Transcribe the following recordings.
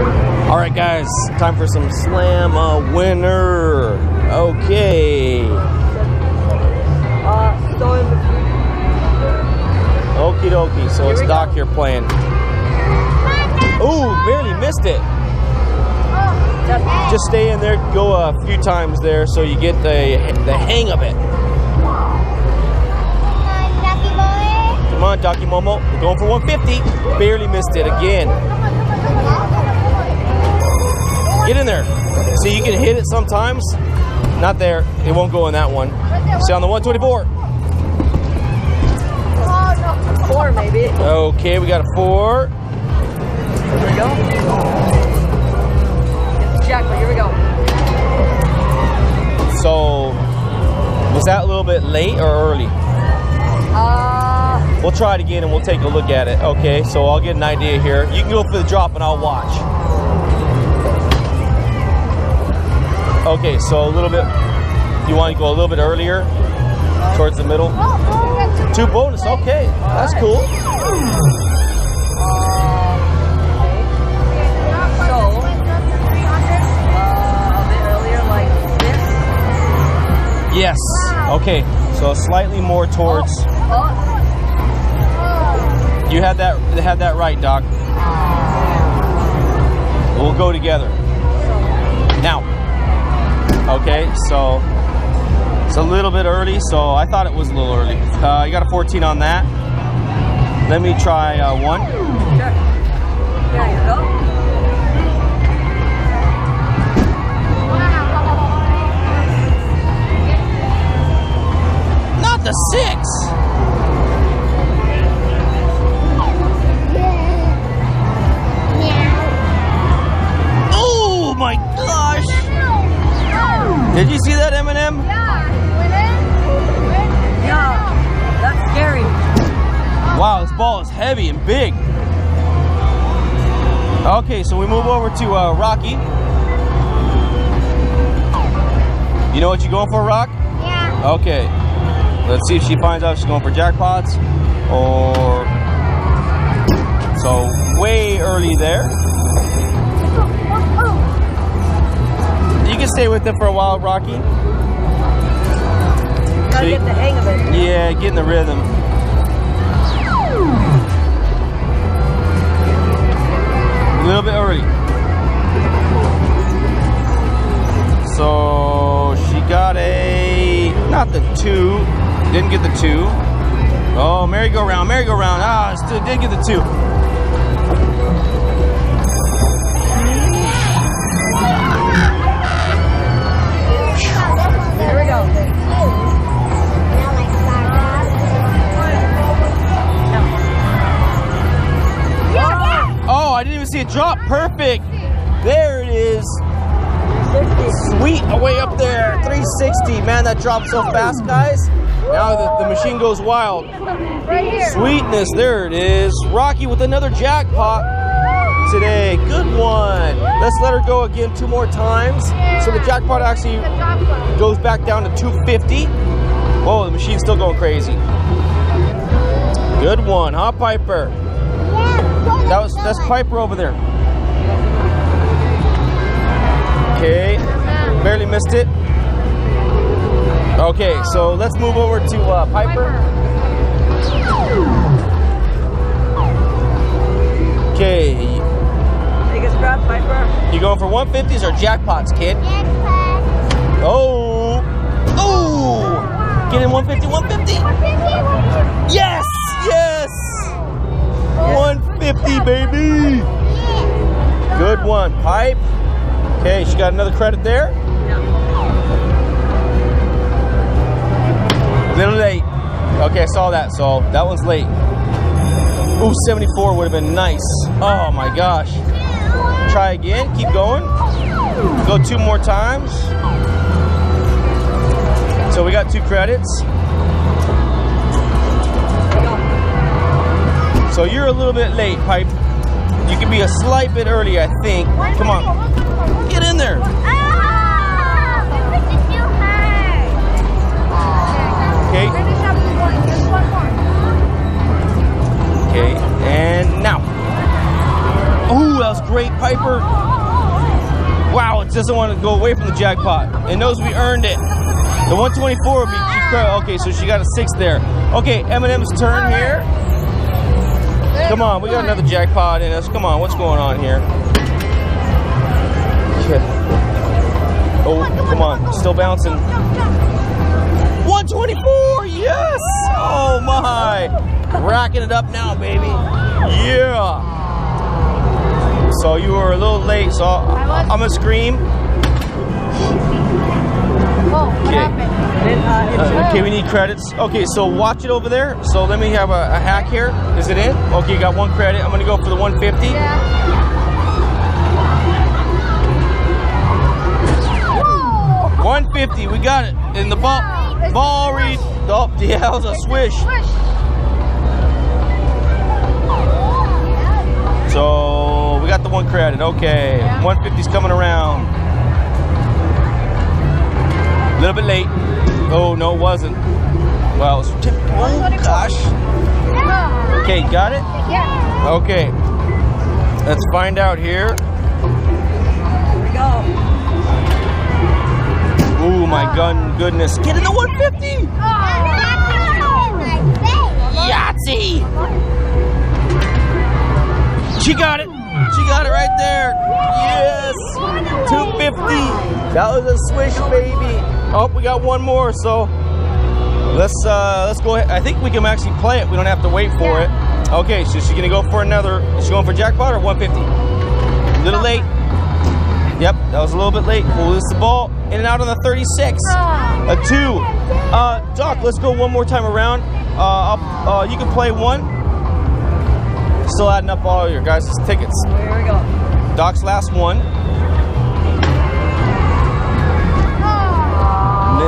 All right, guys, time for some slam a winner. Okay. Uh, so in Okie dokie. So Here it's Doc go. here playing. Ooh, barely missed it. just Just stay in there, go a few times there so you get the the hang of it. Come on, Docky Momo. We're going for 150. Barely missed it again. Get in there. See, you can hit it sometimes. Not there. It won't go in that one. See on the 124. Oh, no. four maybe. Okay, we got a four. Here we go. It's Jack, here we go. So, was that a little bit late or early? Uh, We'll try it again and we'll take a look at it. Okay, so I'll get an idea here. You can go for the drop and I'll watch. Okay, so a little bit. You want to go a little bit earlier, towards the middle. Two bonus. Okay, that's cool. Yes. Okay, so slightly more towards. You had that. Had that right, Doc. We'll go together. Now. Okay, so it's a little bit early. So I thought it was a little early. Uh, you got a 14 on that. Let me try uh, one. Heavy and big. Okay, so we move over to uh, Rocky. You know what you're going for, Rock? Yeah. Okay. Let's see if she finds out she's going for jackpots or. So, way early there. You can stay with it for a while, Rocky. Gotta See? get the hang of it. Yeah, get in the rhythm. A little bit early. So she got a not the two, didn't get the two. Oh, merry-go-round, merry-go-round. Ah, still did get the two. Drop. Perfect. There it is. Sweet, way up there. 360. Man, that dropped so fast, guys. Now the, the machine goes wild. Sweetness, there it is. Rocky with another jackpot today. Good one. Let's let her go again two more times. So the jackpot actually goes back down to 250. Whoa, the machine's still going crazy. Good one, huh, Piper? That was that's Piper over there. Okay, barely missed it. Okay, so let's move over to uh, Piper. Okay, Biggest grab, Piper. you going for 150s or jackpots, kid? Jackpots. Oh, oh, get in 150, 150. Yes, yes, 150, baby. Good one, pipe. Okay, she got another credit there. Little late. Okay, I saw that, so that one's late. Ooh, 74 would have been nice. Oh my gosh. Try again, keep going. Go two more times. So we got two credits. So you're a little bit late, Pipe. You can be a slight bit early, I think. Come on, get in there. Okay, Finish up the one. Just one more. okay, and now. Ooh, that was great, Piper. Wow, it doesn't want to go away from the jackpot. It knows we earned it. The 124 would be okay, so she got a six there. Okay, M&M's turn here. Come on, we got another jackpot in us. Come on, what's going on here? Oh, come on, still bouncing. 124, yes! Oh my! Racking it up now, baby. Yeah! So you were a little late, so I'm gonna scream. Okay. Didn't, uh. Uh, okay, we need credits. Okay, so watch it over there. So let me have a, a hack here. Is it in? Okay, you got one credit. I'm gonna go for the 150. Yeah. Whoa! 150, we got it. In the ball, It's ball read. Oh, yeah, that was a swish. Swish. So we got the one credit. Okay, Yeah. 150's coming around. A little bit late. Oh no, it wasn't. Well, it's tip- oh gosh. Oh. Okay, got it. Yeah. Okay, let's find out here. Here we go. Ooh, my gun, goodness. Get in the 150. Yahtzee! That was a swish, baby. Oh, we got one more. So let's uh let's go ahead. I think we can actually play it. We don't have to wait for it. Okay, so she's gonna go for another. Is she going for jackpot or 150? A little late. Yep, that was a little bit late. We'll lose the ball. In and out on the 36. Oh. A two. Uh, Doc, let's go one more time around. Uh, I'll, uh, you can play one. Still adding up all your guys' tickets. Here we go. Doc's last one.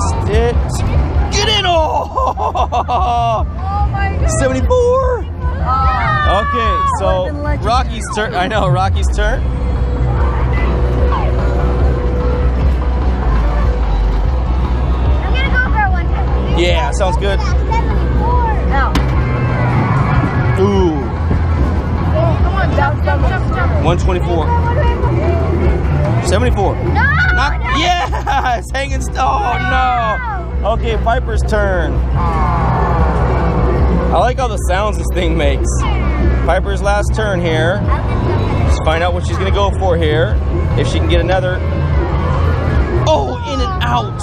Missed it. Get in! Oh! Oh my god. 74. Uh, Okay, so. Rocky's turn. I know, Rocky's turn. I'm gonna go for 150. Yeah, sounds good. Ooh, Come on, jump, jump, jump, jump. 124. 74. No! Not, no. yeah, hanging still. Oh no. Okay, Piper's turn. I like all the sounds this thing makes. Piper's last turn here. Let's find out what she's gonna go for here. If she can get another. Oh, in and out.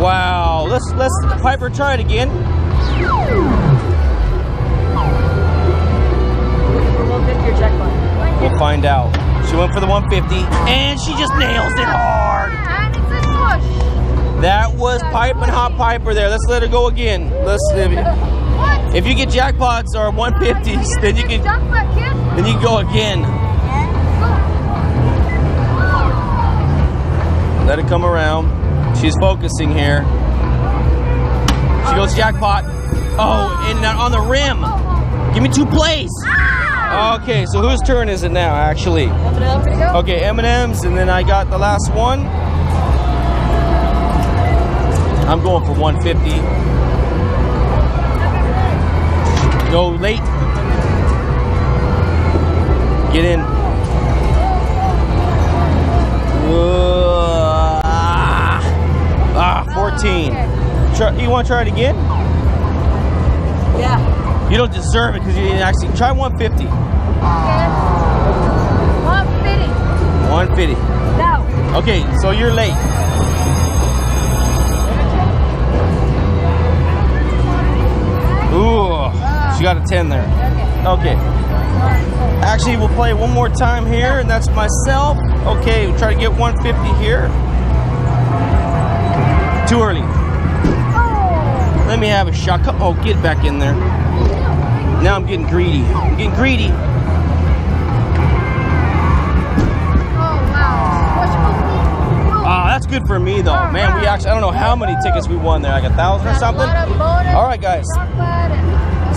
Wow. Let's let's Piper try it again. We'll hit your jackpot. We'll find out. She went for the 150 and she just nails it hard. A. That was Pipe and Hot Piper there. Let's let her go again. Let's if, you get jackpots or 150s, then you can that then you can go again. Let it come around. She's focusing here. She goes jackpot. Oh, and on the rim. Give me two plays. Okay, so whose turn is it now, actually? Okay, M&M's, and then I got the last one. I'm going for 150. Go late. Get in. Uh, ah, 14. Try, you want to try it again? Yeah. You don't deserve it because you didn't actually try 150. Okay. 150. 150. Now. Okay, so you're late. Got a 10 there. Okay. Okay. Actually, we'll play one more time here, and that's myself. Okay, we'll try to get 150 here. Too early. Oh. Let me have a shot. Come- Oh, get back in there. Now I'm getting greedy. I'm getting greedy. Oh. Ah, that's good for me though. Man, we actually, I don't know how many tickets we won there, like a thousand or something. All right, guys.